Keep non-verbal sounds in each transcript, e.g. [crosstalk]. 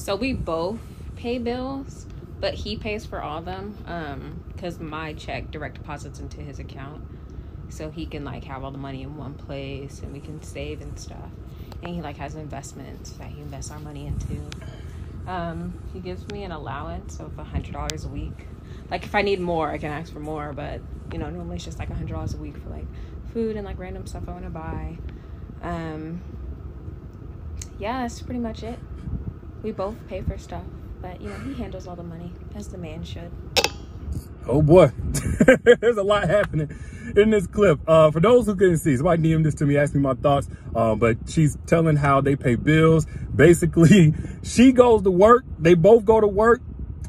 So we both pay bills, but he pays for all of them um because my check direct deposits into his account. So he can like have all the money in one place and we can save and stuff. And he like has investments that he invests our money into. Um, he gives me an allowance of a hundred dollars a week. Like if I need more, I can ask for more, but you know, normally it's just like a hundred dollars a week for like food and like random stuff I want to buy. Um, yeah, that's pretty much it. We both pay for stuff, but you know, he handles all the money as the man should. Oh boy, [laughs] there's a lot happening in this clip. Uh, for those who couldn't see, somebody DM'd this to me, asked me my thoughts, uh, but she's telling how they pay bills. Basically, [laughs] she goes to work, they both go to work,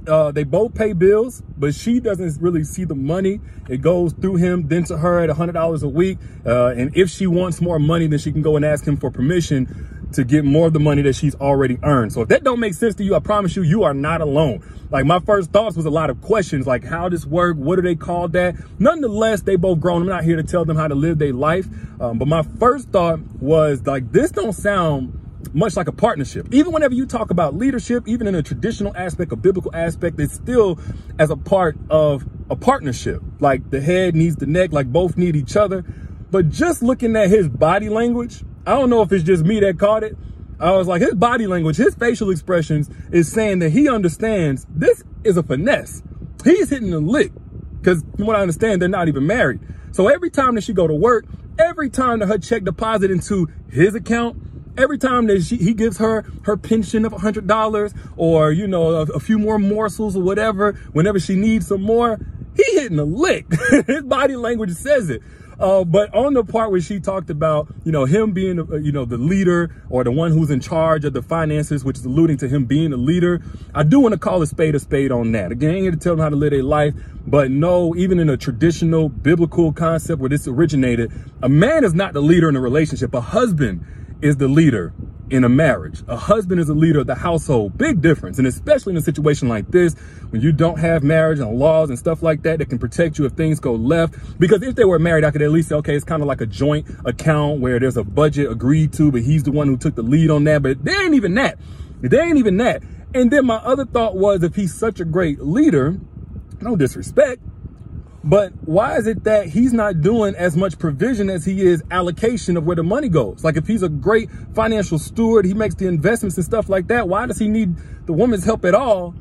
uh, they both pay bills, but she doesn't really see the money. It goes through him, then to her at $100 a week. Uh, and if she wants more money, then she can go and ask him for permission to get more of the money that she's already earned. So if that don't make sense to you, I promise you, you are not alone. Like my first thoughts was a lot of questions, like how this work? What do they call that? Nonetheless, they both grown. I'm not here to tell them how to live their life. Um, but my first thought was like, this don't sound much like a partnership. Even whenever you talk about leadership, even in a traditional aspect, a biblical aspect, it's still as a part of a partnership. Like the head needs the neck, like both need each other. But just looking at his body language, I don't know if it's just me that caught it. I was like, his body language, his facial expressions is saying that he understands this is a finesse. He's hitting a lick because from what I understand, they're not even married. So every time that she go to work, every time that her check deposit into his account, every time that she, he gives her her pension of a hundred dollars or you know a, a, few more morsels or whatever whenever she needs some more he hitting a lick [laughs] his body language says it uh, but on the part where she talked about, you know, him being, uh, you know, the leader or the one who's in charge of the finances, which is alluding to him being a leader, I do want to call a spade a spade on that. Again, I ain't here to tell them how to live their life, but no, even in a traditional biblical concept where this originated, a man is not the leader in a relationship. A husband is the leader in a marriage. A husband is a leader of the household. Big difference. And especially in a situation like this, when you don't have marriage and laws and stuff like that that can protect you if things go left. Because if they were married, I could at least say, okay, it's kind of like a joint account where there's a budget agreed to, but he's the one who took the lead on that. But they ain't even that. They ain't even that. And then my other thought was if he's such a great leader, no disrespect, but why is it that he's not doing as much provision as he is allocation of where the money goes? Like if he's a great financial steward, he makes the investments and stuff like that. Why does he need the woman's help at all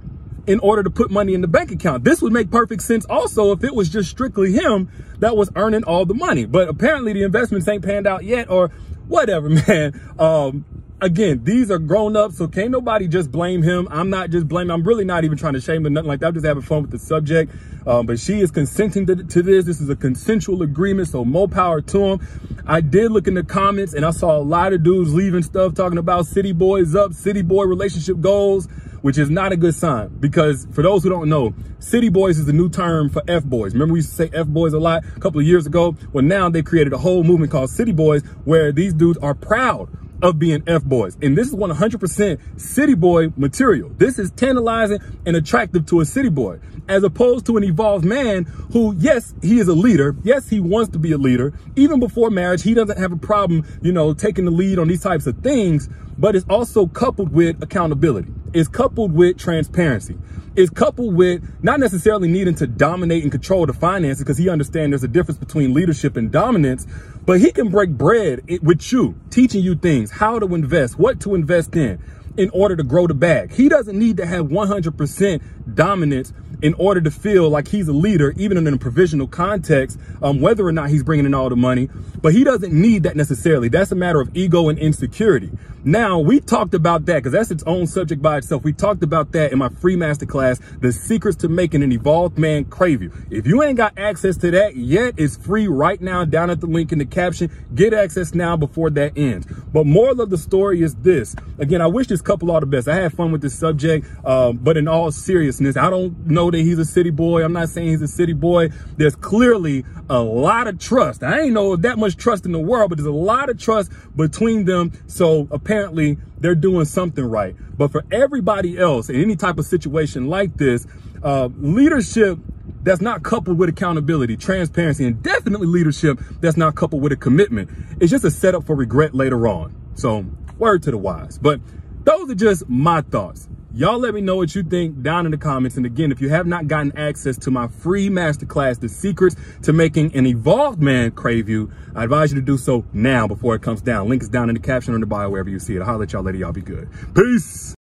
in order to put money in the bank account? This would make perfect sense also if it was just strictly him that was earning all the money. But apparently the investments ain't panned out yet or whatever, [laughs] man. Um, again, these are grown up, so can't nobody just blame him. I'm not just blaming. I'm really not even trying to shame him, nothing like that. I'm just having fun with the subject. Um, but she is consenting to, to, this. This is a consensual agreement, so more power to him. I did look in the comments and I saw a lot of dudes leaving stuff talking about city boys up, city boy relationship goals, which is not a good sign because for those who don't know, city boys is a new term for F boys. Remember we used to say F boys a lot a couple of years ago? Well, now they created a whole movement called city boys where these dudes are proud of being F-boys. And this is 100% city boy material. This is tantalizing and attractive to a city boy, as opposed to an evolved man who, yes, he is a leader. Yes, he wants to be a leader. Even before marriage, he doesn't have a problem, you know, taking the lead on these types of things, but it's also coupled with accountability. It's coupled with transparency It's coupled with not necessarily needing to dominate and control the finances because he understands there's a difference between leadership and dominance, but he can break bread with you, teaching you things, how to invest, what to invest in in order to grow the bag. He doesn't need to have 100% dominance in order to feel like he's a leader, even in a provisional context, um, whether or not he's bringing in all the money. But he doesn't need that necessarily. That's a matter of ego and insecurity. Now, we talked about that because that's its own subject by itself. We talked about that in my free masterclass, The Secrets to Making an Evolved Man Crave You. If you ain't got access to that yet, it's free right now down at the link in the caption. Get access now before that ends. But moral of the story is this. Again, I wish this couple all the best. I had fun with this subject, uh, but in all seriousness, I don't know that he's a city boy. I'm not saying he's a city boy. There's clearly a lot of trust. I ain't know that much trust in the world, but there's a lot of trust between them. So apparently they're doing something right. But for everybody else in any type of situation like this, uh, leadership that's not coupled with accountability, transparency, and definitely leadership that's not coupled with a commitment. It's just a setup for regret later on. So word to the wise. But those are just my thoughts. Y'all let me know what you think down in the comments. And again, if you have not gotten access to my free masterclass, The Secrets to Making an Evolved Man Crave You, I advise you to do so now before it comes down. Link is down in the caption or in the bio, wherever you see it. I'll holler at y'all later. Y'all be good. Peace.